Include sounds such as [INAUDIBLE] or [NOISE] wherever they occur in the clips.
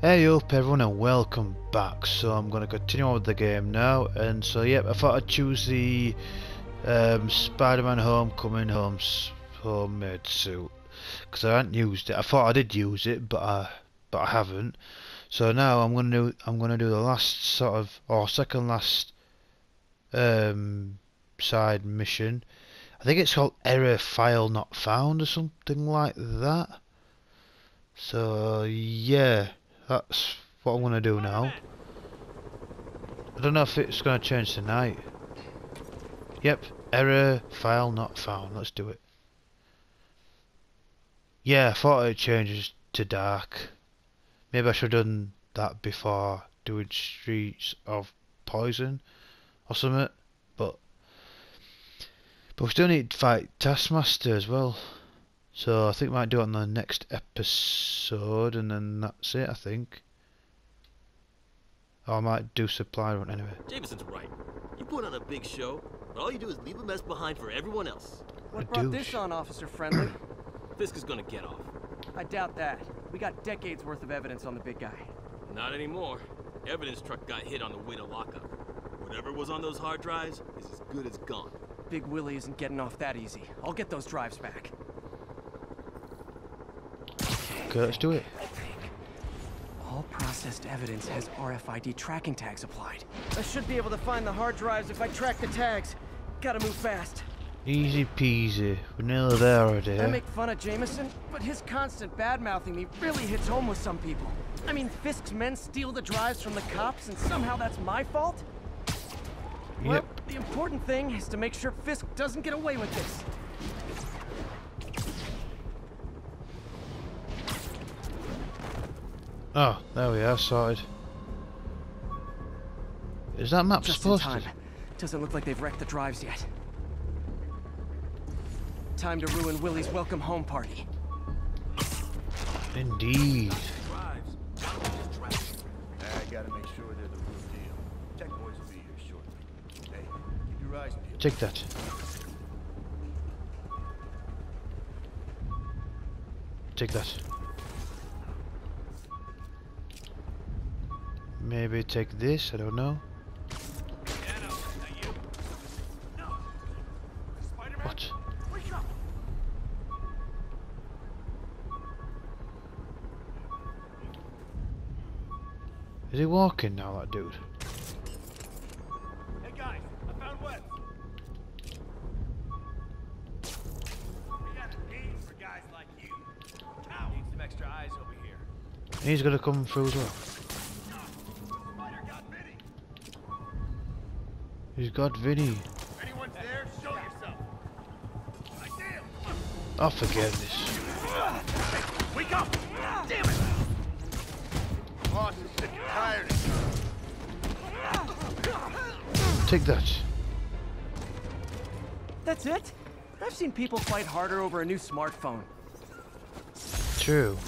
Hey up everyone and welcome back. So I'm going to continue on with the game now and so yep I thought I'd choose the um, Spider-Man Homecoming Homes homemade suit because I hadn't used it. I thought I did use it but I but I haven't. So now I'm going to do I'm going to do the last sort of or second last um, side mission. I think it's called error file not found or something like that. So yeah, that's what I'm gonna do now. I don't know if it's gonna change tonight. Yep, error file not found. Let's do it. Yeah, I thought it changes to dark. Maybe I should have done that before doing Streets of Poison or something. But but we still need to fight Taskmaster as well. So I think we might do it on the next episode and then that's it I think. Or I might do supply run anyway. Jameson's right. You put on a big show, but all you do is leave a mess behind for everyone else. What A brought douche. this on, Officer Friendly? [CLEARS THROAT] Fisk is gonna get off. I doubt that. We got decades worth of evidence on the big guy. Not anymore. Evidence truck got hit on the way to lockup. Whatever was on those hard drives is as good as gone. Big Willie isn't getting off that easy. I'll get those drives back. Okay, let's do it. All processed evidence has RFID tracking tags applied. I should be able to find the hard drives if I track the tags. Gotta move fast. Easy peasy. We're nearly there already. I eh? make fun of Jameson, but his constant bad-mouthing me really hits home with some people. I mean, Fisk's men steal the drives from the cops, and somehow that's my fault? Well, the important thing is to make sure Fisk doesn't get away with this. Oh, there we are, sorted. Is that map Just in supposed time. to? Doesn't look like they've wrecked the drives yet. Time to ruin Willie's welcome home party. Indeed. I gotta make sure Maybe take this, I don't know. What? Is he walking now, that dude? Hey guys, I found Wes. We got a for guys like you. Need some extra eyes over here. He's gonna come through as well. He's got Vinny. If anyone's there, show yourself. I did. I forget this. Wake up! Damn it! Boss is sick and tired. Take that. That's it? I've seen people fight harder over a new smartphone. True.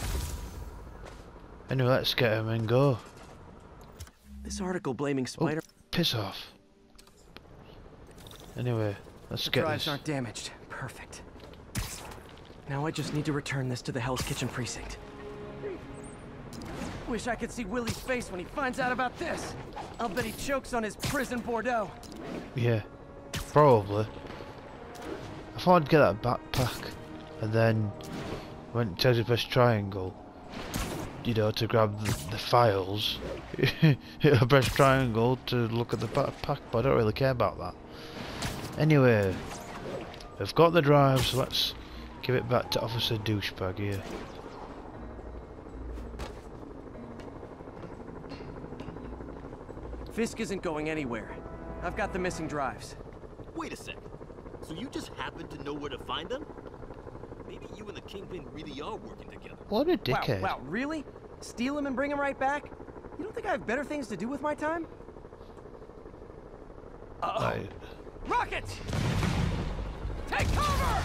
Anyway, let's get him and go. This article blaming Oh, Spider... piss off. Anyway, let's the get drives this. aren't damaged. Perfect. Now I just need to return this to the Hell's Kitchen precinct. Wish I could see Willie's face when he finds out about this. I'll bet he chokes on his prison Bordeaux. Yeah, probably. I thought I'd get that backpack, and then went tells you press triangle, you know, to grab the, the files, [LAUGHS] I press triangle to look at the backpack, but I don't really care about that. Anyway, we've got the drive, so let's give it back to Officer Douchebag here. Fisk isn't going anywhere. I've got the missing drives. Wait a sec. So you just happen to know where to find them? Maybe you and the Kingpin really are working together. What a dickhead. Wow, wow, really? Steal him and bring him right back? You don't think I have better things to do with my time? Uh-oh. Right. Rockets! Take cover!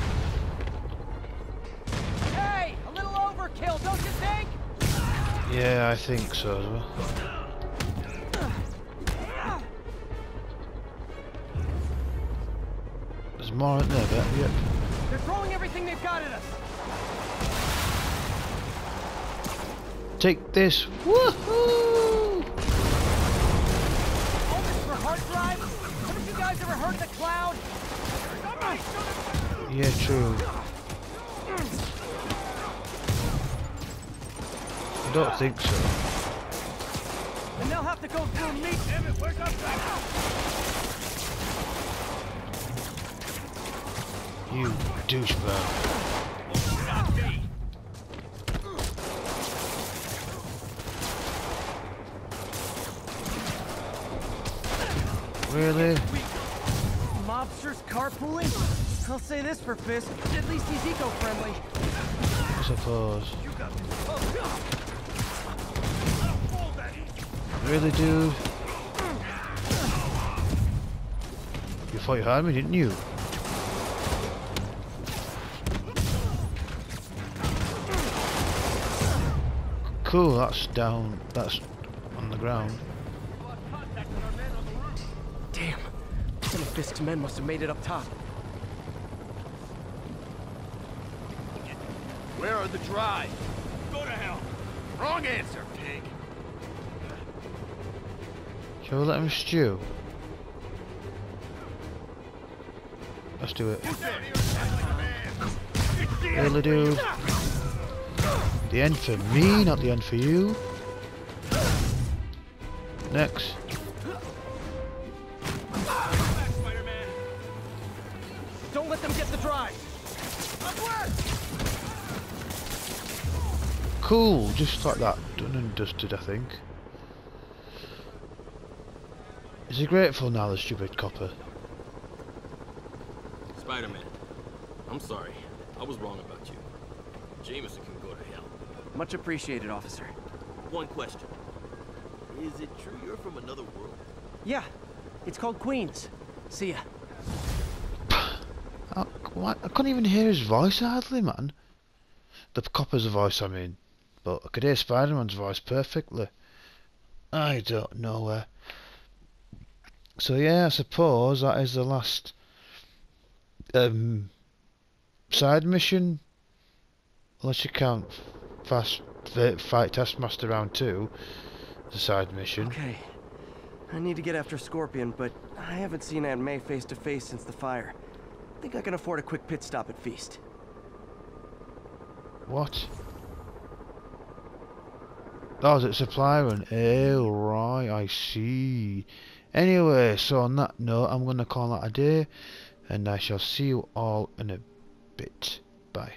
Hey, a little overkill, don't you think? Yeah, I think so as well. There's more out there, but yep. They're throwing everything they've got at us. Take this. Woohoo! All this for hard drive? Haven't you guys ever heard the cloud? Yeah, true. I don't think so. And they'll have to go through me. Damn it, where's our backup? You douchebag. Not me. Really? Carpooling? I'll say this for Fisk. At least he's eco-friendly. I suppose. Really, dude? You thought you had me, didn't you? Cool, that's down. That's on the ground. Damn. Some of Fisk's men must have made it up top. Where are the drives? Go to hell. Wrong answer, pig. Shall we let him stew? Let's do it. Really, dude? The end for me, not the end for you. Next. Cool, just like that. Done and dusted, I think. Is he grateful now, the stupid copper? Spider-Man, I'm sorry. I was wrong about you. Jameson can go to hell. Much appreciated, officer. One question. Is it true you're from another world? Yeah, it's called Queens. See ya. [SIGHS] I, what? I couldn't even hear his voice hardly, man. The copper's voice, I mean. But I could hear Spider-Man's voice perfectly. I don't know where. So yeah, I suppose that is the last um, side mission. Unless you count fast F- fight Taskmaster round two, the side mission. Okay. I need to get after Scorpion, but I haven't seen Aunt May face to face since the fire. I Think I can afford a quick pit stop at Feast. What? Oh, is it supply run? Oh, right, I see. Anyway, so on that note, I'm going to call that a day, and I shall see you all in a bit. Bye.